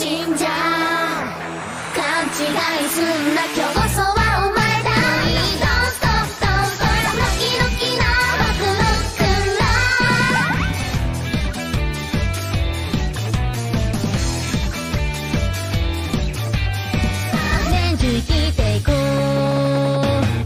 んじゃ勘違いすんな競争。